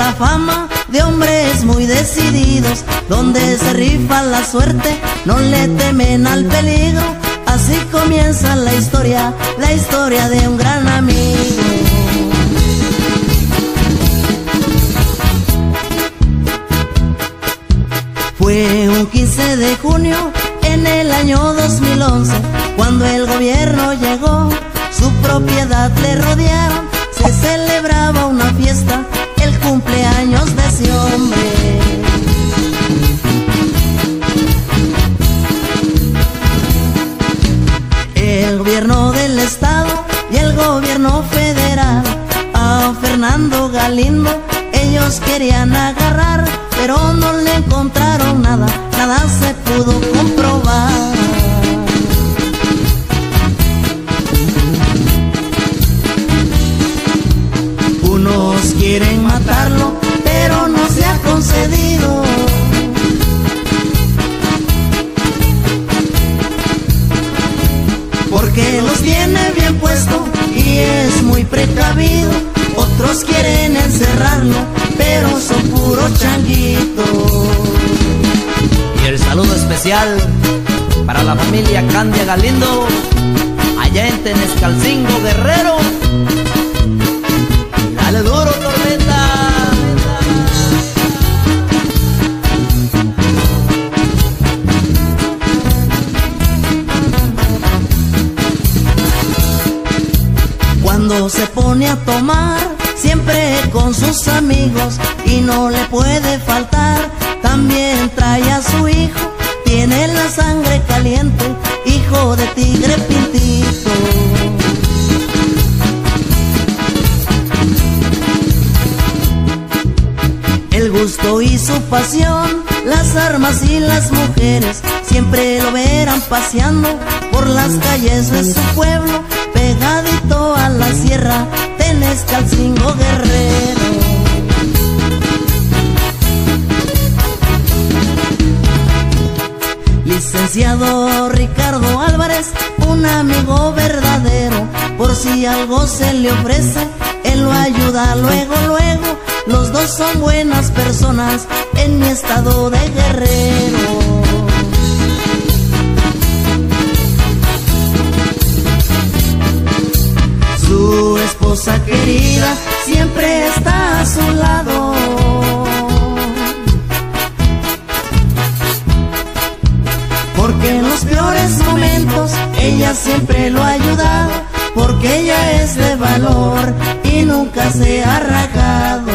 la fama de hombres muy decididos, donde se rifa la suerte, no le temen al peligro. Así comienza la historia, la historia de un gran amigo. Fue un 15 de junio en el año 2011, cuando el gobierno llegó, su propiedad le rodearon, se celebraba una fiesta, El gobierno del estado y el gobierno federal a Fernando Galindo ellos querían agarrar, pero no le encontraron nada, nada se pudo comprobar. Unos quieren matarlo, Porque los tiene bien puesto y es muy precavido. Otros quieren encerrarlo, pero son puro changuitos. Y el saludo especial para la familia Candia Galindo, allá en Tenescalcingo Guerrero. Cuando se pone a tomar, siempre con sus amigos y no le puede faltar. También trae a su hijo, tiene la sangre caliente, hijo de tigre pintito. El gusto y su pasión, las armas y las mujeres, siempre lo verán paseando por las calles de su pueblo, Guerrero. Licenciado Ricardo Álvarez, un amigo verdadero, por si algo se le ofrece, él lo ayuda luego, luego. Los dos son buenas personas en mi estado de guerrero. Querida siempre está a su lado. Porque en los peores momentos ella siempre lo ha ayudado. Porque ella es de valor y nunca se ha rajado.